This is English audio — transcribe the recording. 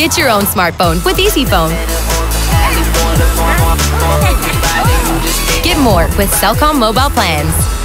Get your own smartphone with EasyPhone. Get more with Cellcom mobile plans.